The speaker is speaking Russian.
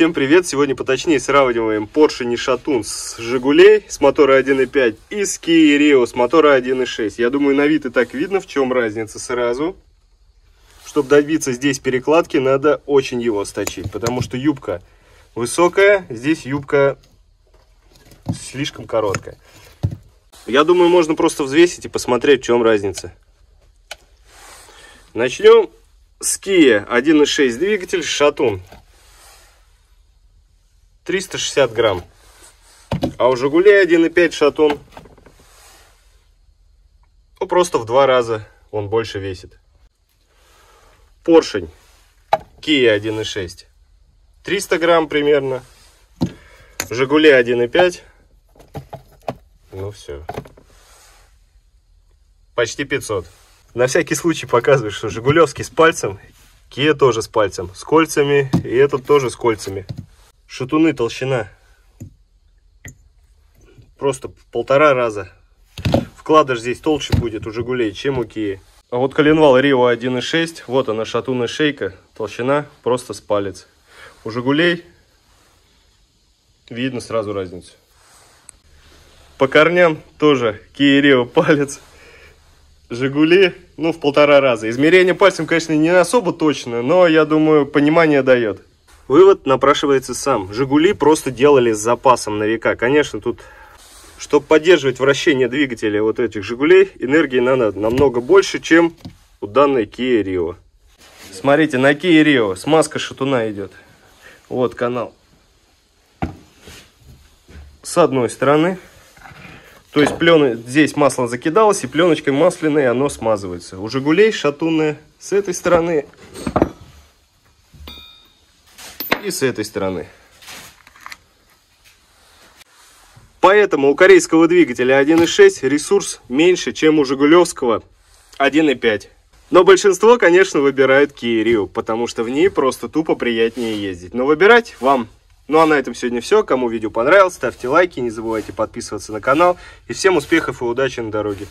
Всем привет! Сегодня поточнее сравниваем Porsche Нишатун с Жигулей с мотора 1.5 и с Kia Rio с мотора 1.6. Я думаю, на вид и так видно, в чем разница сразу. Чтобы добиться здесь перекладки, надо очень его сточить, потому что юбка высокая, здесь юбка слишком короткая. Я думаю, можно просто взвесить и посмотреть, в чем разница. Начнем с Kia 1.6 двигатель Шатун. 360 грамм. А у Жигулей 1.5 шатун, ну, просто в два раза он больше весит. Поршень Kia 1.6. 300 грамм примерно. Жигули 1.5. Ну все. Почти 500. На всякий случай показываю, что Жигулевский с пальцем, Kia тоже с пальцем, с кольцами, и этот тоже с кольцами. Шатуны толщина просто полтора раза. Вкладыш здесь толще будет у Жигулей, чем у Кии. А вот коленвал Рио 1.6, вот она шатуна шейка, толщина просто с палец. У Жигулей видно сразу разницу. По корням тоже Kia Rio палец. Жигули, ну, в полтора раза. Измерение пальцем, конечно, не особо точно, но, я думаю, понимание дает. Вывод напрашивается сам. Жигули просто делали с запасом на века. Конечно, тут, чтобы поддерживать вращение двигателя вот этих Жигулей, энергии надо намного больше, чем у данной Kia Rio. Смотрите, на Kia Rio смазка шатуна идет. Вот канал. С одной стороны. То есть плен... здесь масло закидалось, и пленочкой масляной оно смазывается. У Жигулей шатунная с этой стороны и с этой стороны. Поэтому у корейского двигателя 1.6 ресурс меньше, чем у жигулевского 1.5. Но большинство, конечно, выбирает Kia потому что в ней просто тупо приятнее ездить. Но выбирать вам. Ну а на этом сегодня все. Кому видео понравилось, ставьте лайки, не забывайте подписываться на канал. И всем успехов и удачи на дороге.